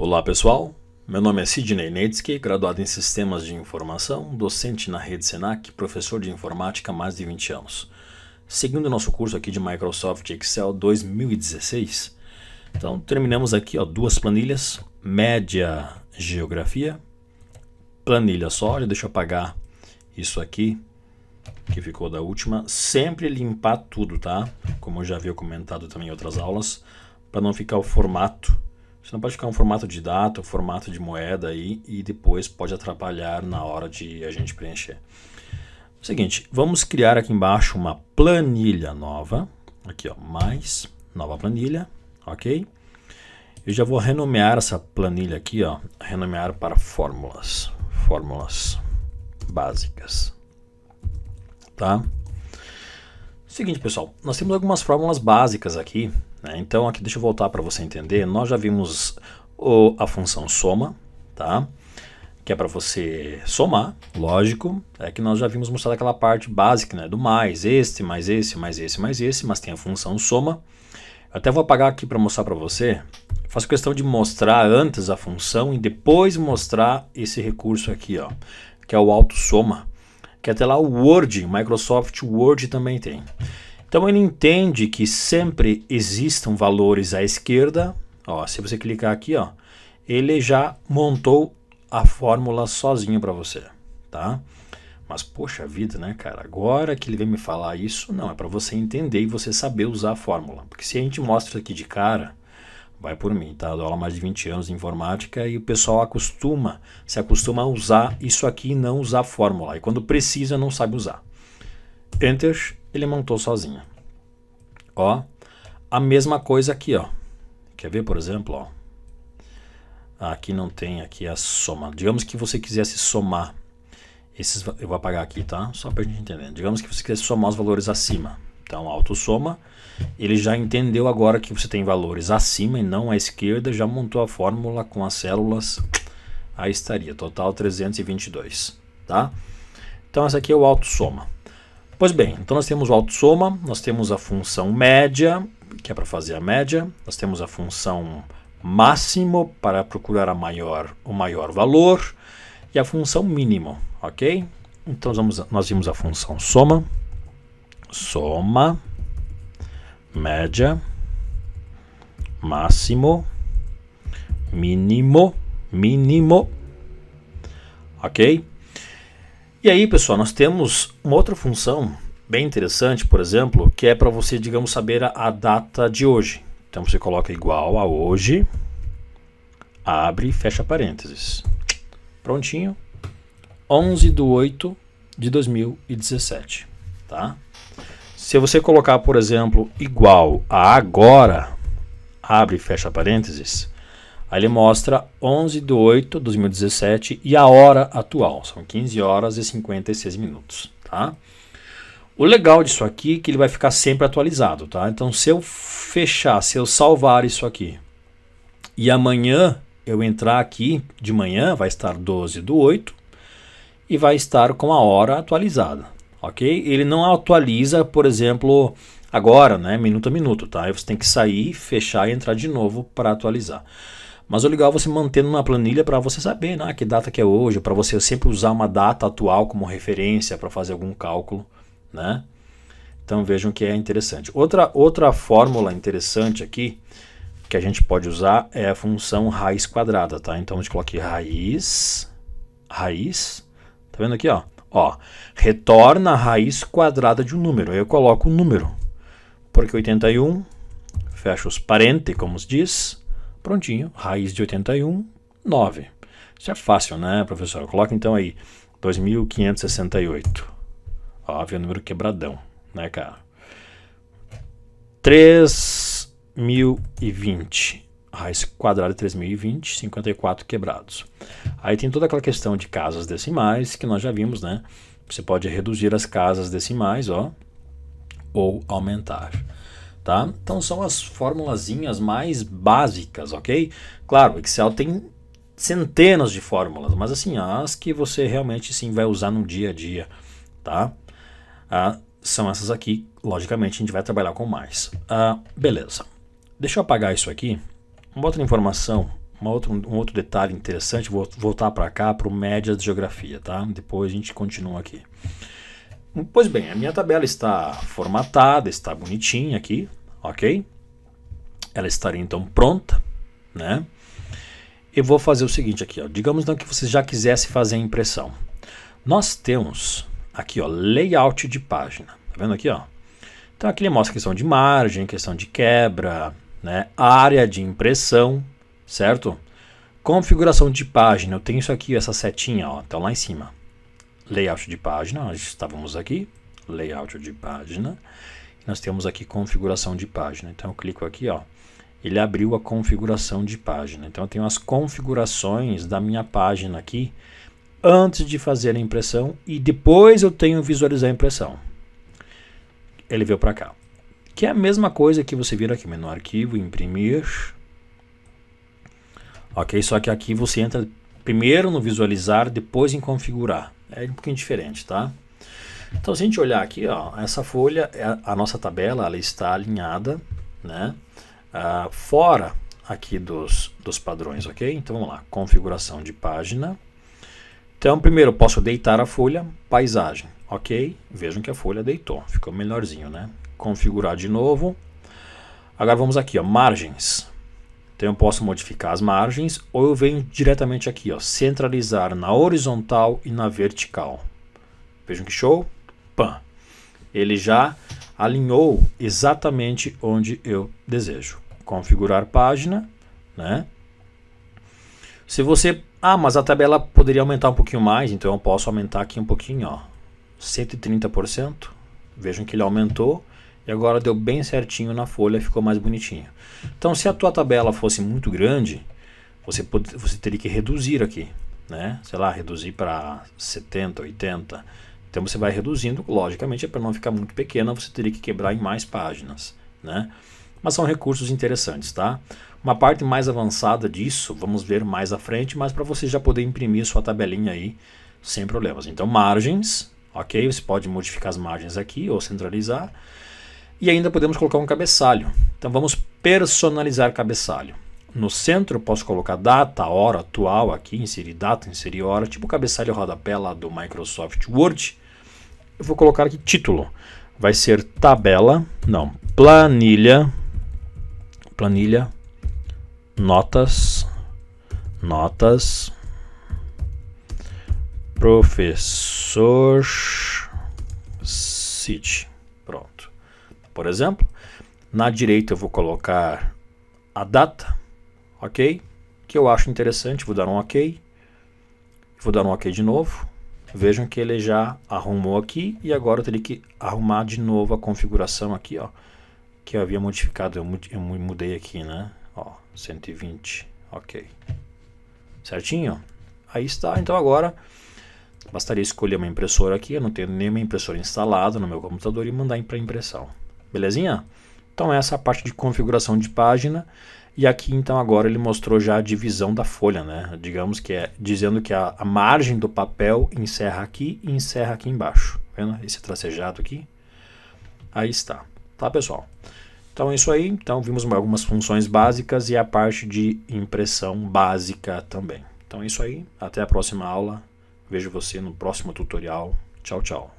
Olá pessoal, meu nome é Sidney Netsky, graduado em Sistemas de Informação, docente na rede Senac, professor de informática há mais de 20 anos. Seguindo nosso curso aqui de Microsoft Excel 2016, então terminamos aqui ó, duas planilhas, média geografia, planilha sólida, deixa eu apagar isso aqui, que ficou da última, sempre limpar tudo, tá? Como eu já havia comentado também em outras aulas, para não ficar o formato você não pode ficar um formato de data, um formato de moeda aí e depois pode atrapalhar na hora de a gente preencher. Seguinte, vamos criar aqui embaixo uma planilha nova. Aqui, ó, mais nova planilha, ok? Eu já vou renomear essa planilha aqui, ó, renomear para fórmulas, fórmulas básicas, tá? Seguinte, pessoal, nós temos algumas fórmulas básicas aqui? Então aqui deixa eu voltar para você entender. Nós já vimos o, a função soma, tá? que é para você somar, lógico, é que nós já vimos mostrar aquela parte básica, né, do mais, este, mais esse, mais esse, mais esse, mas tem a função soma. Eu até vou apagar aqui para mostrar para você. faço questão de mostrar antes a função e depois mostrar esse recurso aqui, ó, que é o auto soma, que até lá o Word, Microsoft Word também tem. Então ele entende que sempre existam valores à esquerda. Ó, se você clicar aqui, ó, ele já montou a fórmula sozinho para você, tá? Mas poxa vida, né, cara? Agora que ele vem me falar isso, não, é para você entender e você saber usar a fórmula. Porque se a gente mostra isso aqui de cara, vai por mim, tá? Eu dou aula mais de 20 anos de informática e o pessoal acostuma, se acostuma a usar isso aqui e não usar a fórmula. E quando precisa, não sabe usar. Enter, ele montou sozinho. Ó, a mesma coisa aqui, ó. Quer ver, por exemplo, ó. Aqui não tem aqui a soma. Digamos que você quisesse somar esses, eu vou apagar aqui, tá? Só para a gente entender. Digamos que você quisesse somar os valores acima. Então, autossoma, ele já entendeu agora que você tem valores acima e não à esquerda, já montou a fórmula com as células. Aí estaria, total 322, tá? Então, essa aqui é o autossoma. Pois bem, então nós temos o autossoma, nós temos a função média, que é para fazer a média, nós temos a função máximo para procurar a maior, o maior valor e a função mínimo, ok? Então vamos, nós vimos a função soma, soma, média, máximo, mínimo, mínimo, ok? E aí, pessoal, nós temos uma outra função bem interessante, por exemplo, que é para você, digamos, saber a, a, data de hoje. Então você coloca igual a hoje, abre e fecha parênteses. Prontinho. 11 de 8 de 2017, tá? Se você colocar, por exemplo, igual a agora, abre e fecha parênteses, Aí ele mostra 11 de 8 de 2017 e a hora atual. São 15 horas e 56 minutos, tá? O legal disso aqui é que ele vai ficar sempre atualizado, tá? Então se eu fechar, se eu salvar isso aqui e amanhã eu entrar aqui de manhã, vai estar 12 do 8 e vai estar com a hora atualizada, ok? Ele não atualiza, por exemplo, agora, né, minuto a minuto, tá? Aí você tem que sair, fechar e entrar de novo para atualizar. Mas o legal é você manter numa planilha para você saber né, que data que é hoje, para você sempre usar uma data atual como referência para fazer algum cálculo, né? Então vejam que é interessante. Outra, outra fórmula interessante aqui que a gente pode usar é a função raiz quadrada, tá? Então a gente coloca aqui raiz, raiz, tá vendo aqui, ó? Ó, retorna a raiz quadrada de um número. Eu coloco o um número, porque 81, fecha os parentes, como se diz, Prontinho, raiz de 81, 9. Isso é fácil, né, professor? Coloca então aí 2568. Óbvio, é número quebradão, né, cara? 3020. Raiz quadrada de 3020, 54 quebrados. Aí tem toda aquela questão de casas decimais que nós já vimos, né? Você pode reduzir as casas decimais, ó, ou aumentar tá? Então são as formulazinhas mais básicas, ok? Claro, o Excel tem centenas de fórmulas, mas assim, as que você realmente sim vai usar no dia a dia, tá? Ah, são essas aqui, logicamente a gente vai trabalhar com mais. Ah, beleza. Deixa eu apagar isso aqui. Uma outra informação uma outro, um outro detalhe interessante, vou voltar para cá para o médias de geografia, tá? Depois a gente continua aqui. Pois bem, a minha tabela está formatada, está bonitinha aqui, ok? Ela estaria então pronta, né? Eu vou fazer o seguinte aqui, ó. digamos então que você já quisesse fazer a impressão. Nós temos aqui, ó, layout de página. Tá vendo aqui, ó? Então aqui ele mostra questão de margem, questão de quebra, né? área de impressão, certo? Configuração de página, eu tenho isso aqui, essa setinha, ó, então lá em cima. Layout de página, nós estávamos aqui, layout de página. Nós temos aqui configuração de página. Então eu clico aqui, ó, ele abriu a configuração de página. Então eu tenho as configurações da minha página aqui antes de fazer a impressão e depois eu tenho visualizar a impressão. Ele veio para cá. Que é a mesma coisa que você vira aqui, menor arquivo, imprimir. Ok, só que aqui você entra primeiro no visualizar, depois em configurar. É um pouquinho diferente, tá? Então se a gente olhar aqui, ó, essa folha, é a nossa tabela, ela está alinhada, né? uh, fora aqui dos, dos padrões, ok? Então vamos lá, configuração de página. Então primeiro eu posso deitar a folha, paisagem, ok? Vejam que a folha deitou, ficou melhorzinho, né? Configurar de novo. Agora vamos aqui, ó, margens. Então eu posso modificar as margens ou eu venho diretamente aqui, ó, centralizar na horizontal e na vertical. Vejam que show? Pã. Ele já alinhou exatamente onde eu desejo. Configurar página, né? Se você, ah, mas a tabela poderia aumentar um pouquinho mais, então eu posso aumentar aqui um pouquinho, ó, 130%. Vejam que ele aumentou e agora deu bem certinho na folha, ficou mais bonitinho. Então, se a tua tabela fosse muito grande, você, pode, você teria que reduzir aqui, né? Sei lá, reduzir para 70, 80. Então você vai reduzindo, logicamente, para não ficar muito pequena, você teria que quebrar em mais páginas, né? Mas são recursos interessantes, tá? Uma parte mais avançada disso, vamos ver mais à frente, mas para você já poder imprimir sua tabelinha aí sem problemas. Então, margens, ok? Você pode modificar as margens aqui ou centralizar. E ainda podemos colocar um cabeçalho. Então, vamos personalizar cabeçalho. No centro, posso colocar data, hora atual aqui, inserir data, inserir hora, tipo o cabeçalho rodapé lá do Microsoft Word. Eu vou colocar aqui título. Vai ser tabela, não, planilha, planilha, notas, notas, professor City. Pronto. Por exemplo, na direita eu vou colocar a data, ok? Que eu acho interessante, vou dar um ok. Vou dar um ok de novo. Vejam que ele já arrumou aqui e agora eu teria que arrumar de novo a configuração aqui, ó. Que eu havia modificado, eu mudei aqui, né? Ó, 120, ok. Certinho? Aí está, então agora bastaria escolher uma impressora aqui, eu não tenho nenhuma impressora instalada no meu computador e mandar para impressão. Belezinha? Então essa é a parte de configuração de página. E aqui então agora ele mostrou já a divisão da folha, né? Digamos que é dizendo que a, a margem do papel encerra aqui e encerra aqui embaixo. Tá vendo? Esse tracejado aqui. Aí está. Tá, pessoal? Então é isso aí. Então vimos algumas funções básicas e a parte de impressão básica também. Então é isso aí. Até a próxima aula. Vejo você no próximo tutorial. Tchau, tchau.